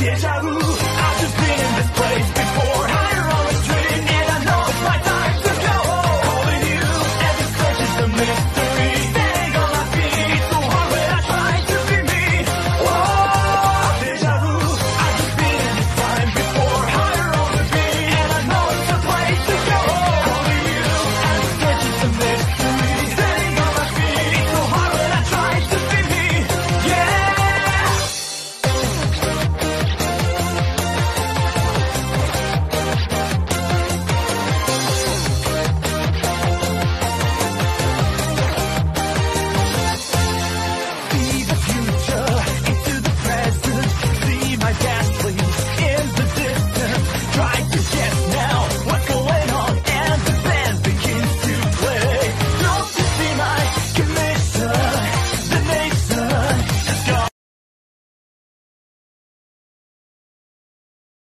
deja vu. I've just been